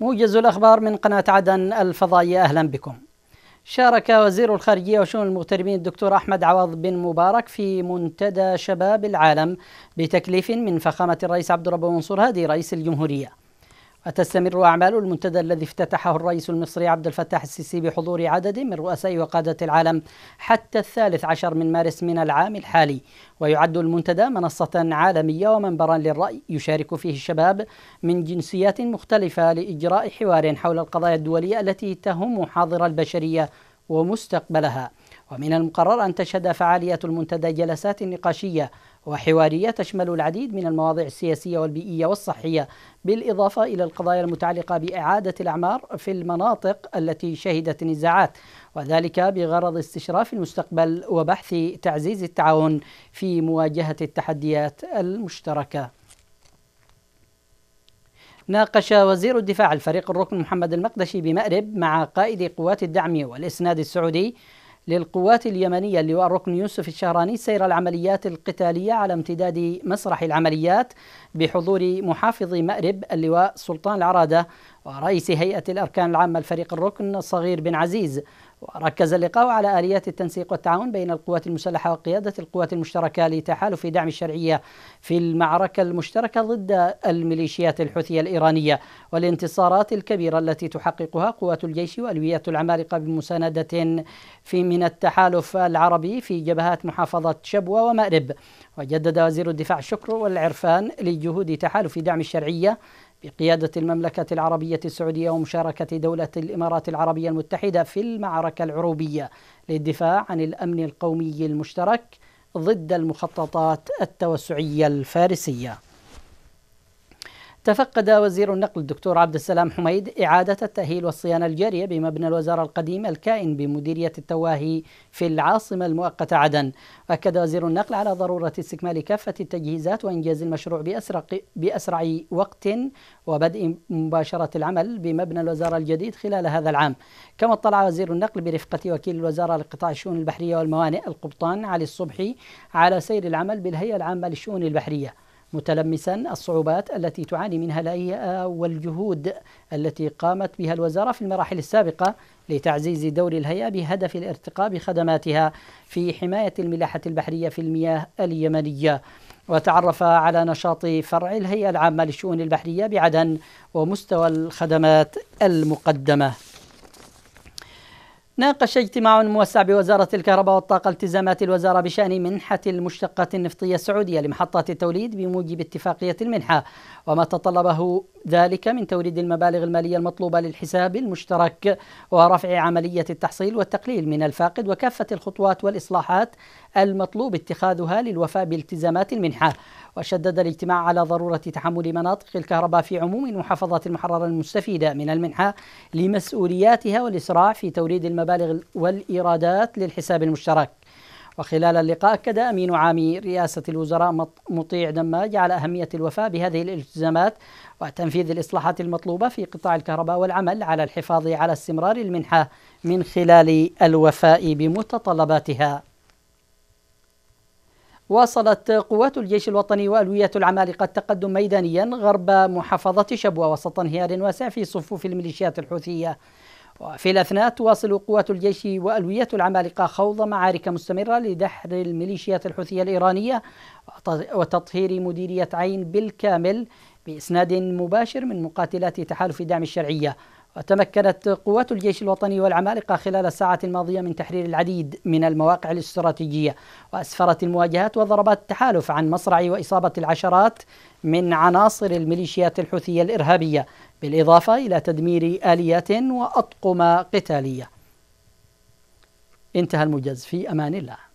موجز الأخبار من قناة عدن الفضائية أهلا بكم. شارك وزير الخارجية وشؤون المغتربين الدكتور أحمد عوض بن مبارك في منتدى شباب العالم بتكليف من فخامة الرئيس عبد الرب منصور هادي رئيس الجمهورية. وتستمر أعمال المنتدى الذي افتتحه الرئيس المصري عبد الفتاح السيسي بحضور عدد من رؤساء وقادة العالم حتى الثالث عشر من مارس من العام الحالي. ويعد المنتدى منصة عالمية ومنبرا للرأي يشارك فيه الشباب من جنسيات مختلفة لإجراء حوار حول القضايا الدولية التي تهم حاضر البشرية ومستقبلها. ومن المقرر أن تشهد فعاليات المنتدى جلسات نقاشية وحوارية تشمل العديد من المواضيع السياسية والبيئية والصحية بالإضافة إلى القضايا المتعلقة بإعادة الأعمار في المناطق التي شهدت نزاعات وذلك بغرض استشراف المستقبل وبحث تعزيز التعاون في مواجهة التحديات المشتركة. ناقش وزير الدفاع الفريق الركن محمد المقدشي بمأرب مع قائد قوات الدعم والإسناد السعودي للقوات اليمنية اللواء الركن يوسف الشهراني سير العمليات القتالية على امتداد مسرح العمليات بحضور محافظ مأرب اللواء سلطان العرادة ورئيس هيئة الأركان العامة الفريق الركن صغير بن عزيز. وركز اللقاء على آليات التنسيق والتعاون بين القوات المسلحة وقيادة القوات المشتركة لتحالف دعم الشرعية في المعركة المشتركة ضد الميليشيات الحوثية الإيرانية والانتصارات الكبيرة التي تحققها قوات الجيش وألوية العمالقة بمساندة في من التحالف العربي في جبهات محافظة شبوة ومأرب. وجدد وزير الدفاع الشكر والعرفان لجهود تحالف دعم الشرعية بقيادة المملكة العربية السعودية ومشاركة دولة الإمارات العربية المتحدة في المعركة العروبية للدفاع عن الأمن القومي المشترك ضد المخططات التوسعية الفارسية. تفقد وزير النقل الدكتور عبد السلام حميد إعادة التأهيل والصيانة الجارية بمبنى الوزارة القديم الكائن بمديرية التواهي في العاصمة المؤقتة عدن. أكد وزير النقل على ضرورة استكمال كافة التجهيزات وإنجاز المشروع بأسرع, بأسرع وقت وبدء مباشرة العمل بمبنى الوزارة الجديد خلال هذا العام. كما اطلع وزير النقل برفقة وكيل الوزارة لقطاع الشؤون البحرية والموانئ القبطان علي الصبحي على سير العمل بالهيئة العامة للشؤون البحرية. متلمسا الصعوبات التي تعاني منها الهيئة والجهود التي قامت بها الوزارة في المراحل السابقة لتعزيز دور الهيئة بهدف الارتقاء بخدماتها في حماية الملاحة البحرية في المياه اليمنية. وتعرف على نشاط فرع الهيئة العامة للشؤون البحرية بعدن ومستوى الخدمات المقدمة. ناقش اجتماع موسع بوزارة الكهرباء والطاقة التزامات الوزارة بشأن منحة المشتقات النفطية السعودية لمحطات التوليد بموجب اتفاقية المنحة وما تطلبه ذلك من توريد المبالغ المالية المطلوبة للحساب المشترك ورفع عملية التحصيل والتقليل من الفاقد وكافة الخطوات والإصلاحات المطلوب اتخاذها للوفاء بالتزامات المنحة. وشدد الاجتماع على ضرورة تحمل مناطق الكهرباء في عموم المحافظات المحررة المستفيدة من المنحة لمسؤولياتها والإسراع في توريد المبالغ والإيرادات للحساب المشترك. وخلال اللقاء أكد أمين عام رئاسة الوزراء مطيع دماج على أهمية الوفاء بهذه الالتزامات وتنفيذ الإصلاحات المطلوبة في قطاع الكهرباء والعمل على الحفاظ على استمرار المنحة من خلال الوفاء بمتطلباتها. واصلت قوات الجيش الوطني وألوية العمالقة التقدم ميدانيا غرب محافظة شبوة وسط انهيار واسع في صفوف الميليشيات الحوثية. وفي الأثناء تواصل قوات الجيش وألوية العمالقة خوض معارك مستمرة لدحر الميليشيات الحوثية الإيرانية وتطهير مديرية عين بالكامل بإسناد مباشر من مقاتلات تحالف دعم الشرعية. وتمكنت قوات الجيش الوطني والعمالقة خلال الساعات الماضية من تحرير العديد من المواقع الاستراتيجية وأسفرت المواجهات وضربات التحالف عن مصرع وإصابة العشرات من عناصر الميليشيات الحوثية الإرهابية. بالإضافة إلى تدمير آليات وأطقم قتالية. انتهى الموجز. في أمان الله.